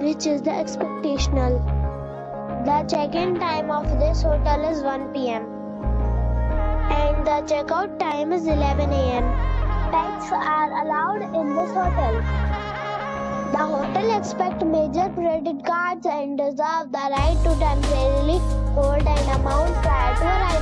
which is the expectational. The check-in time of this hotel is 1 pm and the checkout time is 11 am. Pets are allowed in this hotel. The hotel accepts major credit cards and reserves the right to temporarily hold an amount prior to arrival.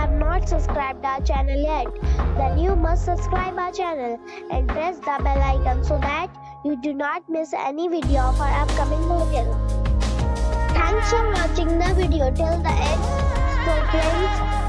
not subscribed our channel yet, then you must subscribe our channel and press the bell icon so that you do not miss any video of our upcoming hotel. Thanks for watching the video till the end. So friends,